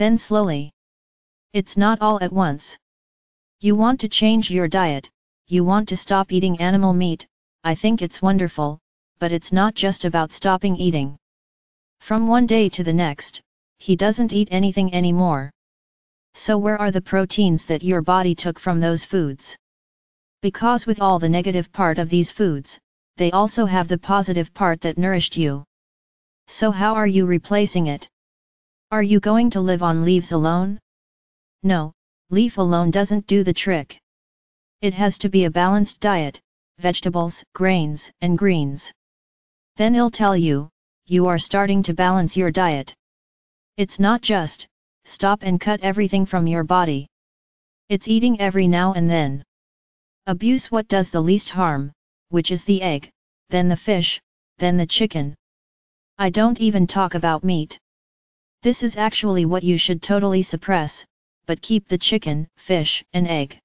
Then slowly. It's not all at once. You want to change your diet, you want to stop eating animal meat, I think it's wonderful, but it's not just about stopping eating. From one day to the next, he doesn't eat anything anymore. So where are the proteins that your body took from those foods? Because with all the negative part of these foods, they also have the positive part that nourished you. So how are you replacing it? Are you going to live on leaves alone? No, leaf alone doesn't do the trick. It has to be a balanced diet, vegetables, grains, and greens. Then I'll tell you, you are starting to balance your diet. It's not just, stop and cut everything from your body. It's eating every now and then. Abuse what does the least harm, which is the egg, then the fish, then the chicken. I don't even talk about meat. This is actually what you should totally suppress, but keep the chicken, fish, and egg.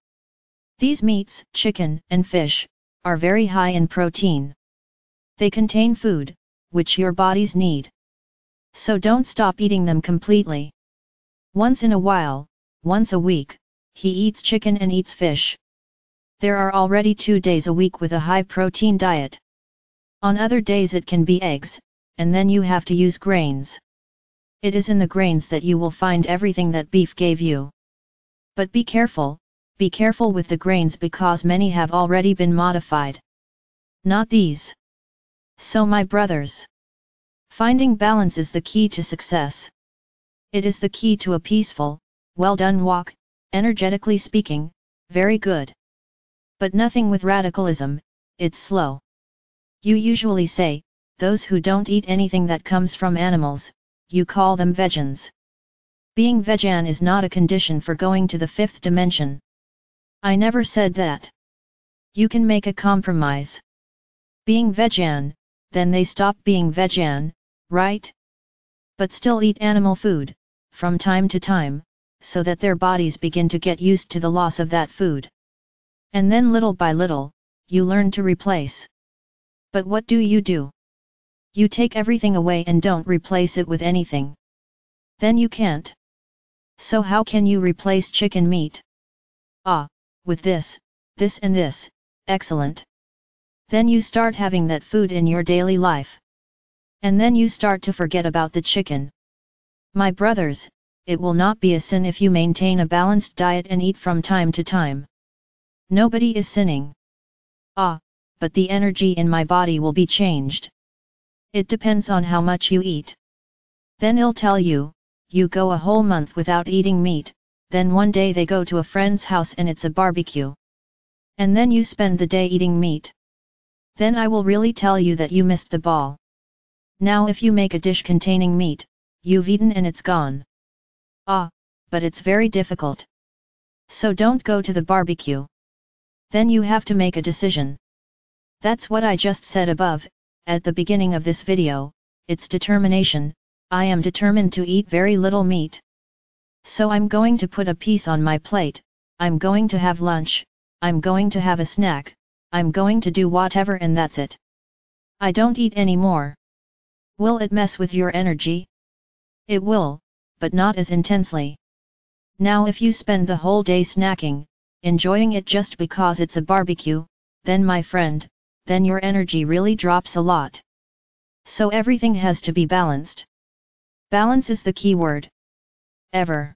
These meats, chicken, and fish, are very high in protein. They contain food, which your bodies need. So don't stop eating them completely. Once in a while, once a week, he eats chicken and eats fish. There are already two days a week with a high protein diet. On other days it can be eggs, and then you have to use grains. It is in the grains that you will find everything that beef gave you. But be careful, be careful with the grains because many have already been modified. Not these. So my brothers. Finding balance is the key to success. It is the key to a peaceful, well done walk, energetically speaking, very good. But nothing with radicalism, it's slow. You usually say, those who don't eat anything that comes from animals, you call them vegans. Being vegan is not a condition for going to the fifth dimension. I never said that. You can make a compromise. Being vegan, then they stop being vegan, right? But still eat animal food, from time to time, so that their bodies begin to get used to the loss of that food. And then little by little, you learn to replace. But what do you do? You take everything away and don't replace it with anything. Then you can't. So how can you replace chicken meat? Ah, with this, this and this, excellent. Then you start having that food in your daily life. And then you start to forget about the chicken. My brothers, it will not be a sin if you maintain a balanced diet and eat from time to time. Nobody is sinning. Ah, but the energy in my body will be changed. It depends on how much you eat. Then I'll tell you, you go a whole month without eating meat, then one day they go to a friend's house and it's a barbecue. And then you spend the day eating meat. Then I will really tell you that you missed the ball. Now if you make a dish containing meat, you've eaten and it's gone. Ah, but it's very difficult. So don't go to the barbecue. Then you have to make a decision. That's what I just said above, at the beginning of this video, it's determination, I am determined to eat very little meat. So I'm going to put a piece on my plate, I'm going to have lunch, I'm going to have a snack, I'm going to do whatever and that's it. I don't eat anymore. Will it mess with your energy? It will, but not as intensely. Now if you spend the whole day snacking, enjoying it just because it's a barbecue, then my friend, then your energy really drops a lot. So everything has to be balanced. Balance is the key word. Ever.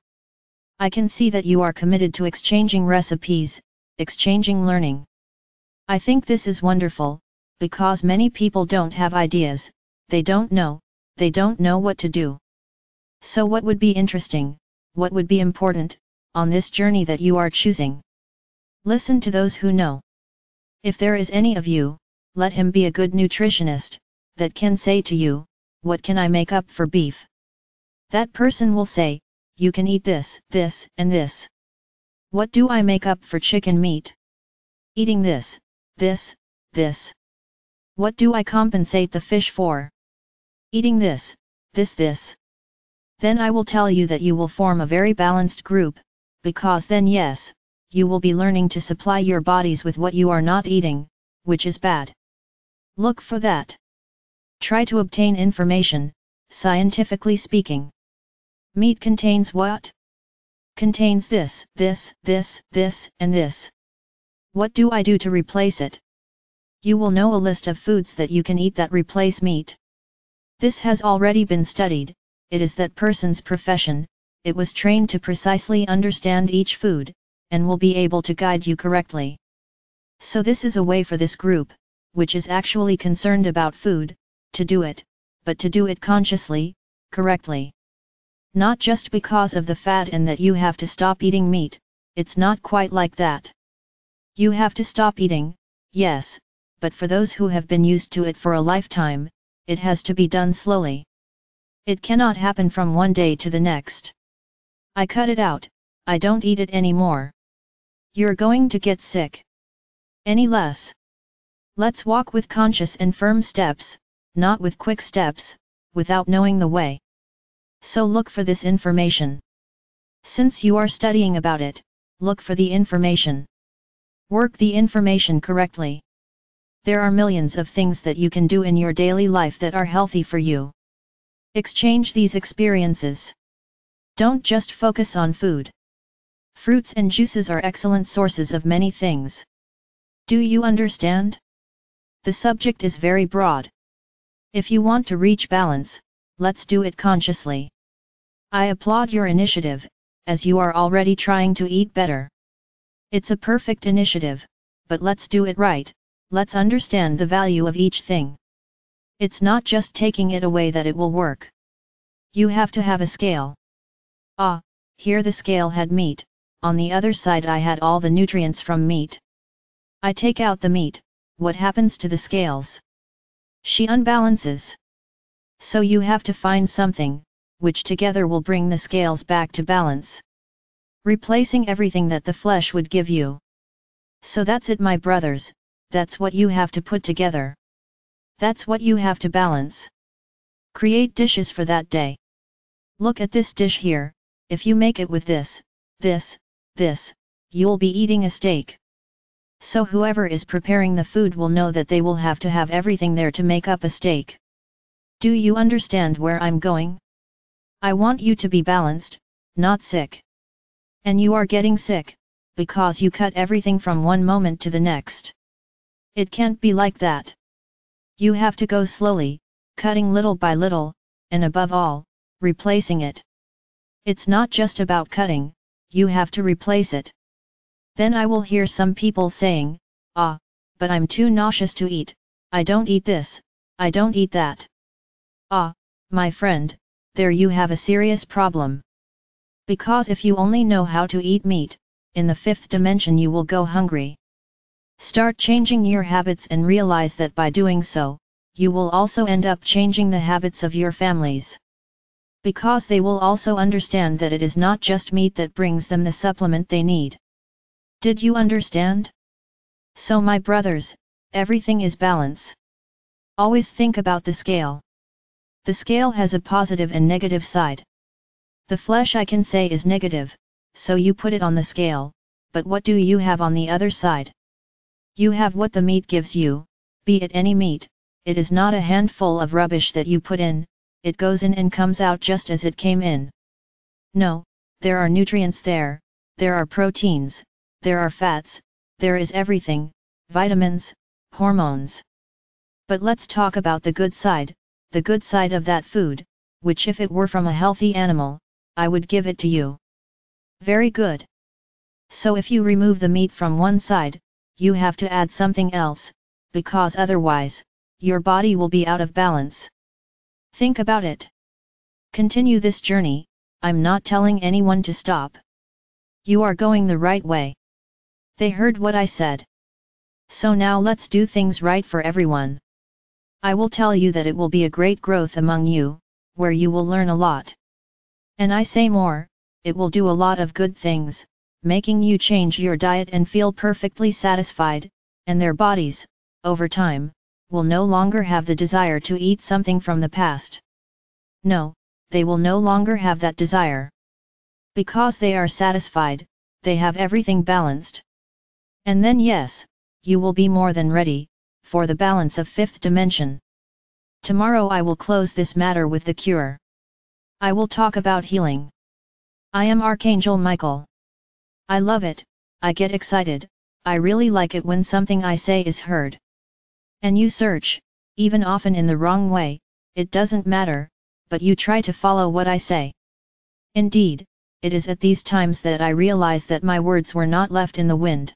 I can see that you are committed to exchanging recipes, exchanging learning. I think this is wonderful, because many people don't have ideas, they don't know, they don't know what to do. So what would be interesting, what would be important, on this journey that you are choosing? Listen to those who know. If there is any of you, let him be a good nutritionist, that can say to you, what can I make up for beef? That person will say, you can eat this, this, and this. What do I make up for chicken meat? Eating this, this, this. What do I compensate the fish for? Eating this, this, this. Then I will tell you that you will form a very balanced group, because then yes, you will be learning to supply your bodies with what you are not eating, which is bad. Look for that. Try to obtain information, scientifically speaking. Meat contains what? Contains this, this, this, this, and this. What do I do to replace it? You will know a list of foods that you can eat that replace meat. This has already been studied, it is that person's profession, it was trained to precisely understand each food, and will be able to guide you correctly. So this is a way for this group, which is actually concerned about food, to do it, but to do it consciously, correctly. Not just because of the fat and that you have to stop eating meat, it's not quite like that. You have to stop eating, yes, but for those who have been used to it for a lifetime, it has to be done slowly. It cannot happen from one day to the next. I cut it out, I don't eat it anymore. You're going to get sick. Any less. Let's walk with conscious and firm steps, not with quick steps, without knowing the way. So look for this information. Since you are studying about it, look for the information. Work the information correctly. There are millions of things that you can do in your daily life that are healthy for you. Exchange these experiences. Don't just focus on food. Fruits and juices are excellent sources of many things. Do you understand? The subject is very broad. If you want to reach balance, let's do it consciously. I applaud your initiative, as you are already trying to eat better. It's a perfect initiative, but let's do it right, let's understand the value of each thing. It's not just taking it away that it will work. You have to have a scale. Ah, here the scale had meat, on the other side I had all the nutrients from meat. I take out the meat, what happens to the scales? She unbalances. So you have to find something, which together will bring the scales back to balance. Replacing everything that the flesh would give you. So that's it my brothers, that's what you have to put together. That's what you have to balance. Create dishes for that day. Look at this dish here, if you make it with this, this, this, you'll be eating a steak. So whoever is preparing the food will know that they will have to have everything there to make up a steak. Do you understand where I'm going? I want you to be balanced, not sick. And you are getting sick, because you cut everything from one moment to the next. It can't be like that. You have to go slowly, cutting little by little, and above all, replacing it. It's not just about cutting, you have to replace it. Then I will hear some people saying, ah, but I'm too nauseous to eat, I don't eat this, I don't eat that. Ah, my friend, there you have a serious problem. Because if you only know how to eat meat, in the fifth dimension you will go hungry. Start changing your habits and realize that by doing so, you will also end up changing the habits of your families. Because they will also understand that it is not just meat that brings them the supplement they need. Did you understand? So my brothers, everything is balance. Always think about the scale. The scale has a positive and negative side. The flesh I can say is negative, so you put it on the scale, but what do you have on the other side? You have what the meat gives you, be it any meat, it is not a handful of rubbish that you put in, it goes in and comes out just as it came in. No, there are nutrients there, there are proteins, there are fats, there is everything, vitamins, hormones. But let's talk about the good side, the good side of that food, which if it were from a healthy animal, I would give it to you. Very good. So if you remove the meat from one side, you have to add something else, because otherwise, your body will be out of balance. Think about it. Continue this journey, I'm not telling anyone to stop. You are going the right way. They heard what I said. So now let's do things right for everyone. I will tell you that it will be a great growth among you, where you will learn a lot. And I say more, it will do a lot of good things, making you change your diet and feel perfectly satisfied, and their bodies, over time, will no longer have the desire to eat something from the past. No, they will no longer have that desire. Because they are satisfied, they have everything balanced. And then yes, you will be more than ready, for the balance of fifth dimension. Tomorrow I will close this matter with the cure. I will talk about healing. I am Archangel Michael. I love it, I get excited, I really like it when something I say is heard. And you search, even often in the wrong way, it doesn't matter, but you try to follow what I say. Indeed, it is at these times that I realize that my words were not left in the wind.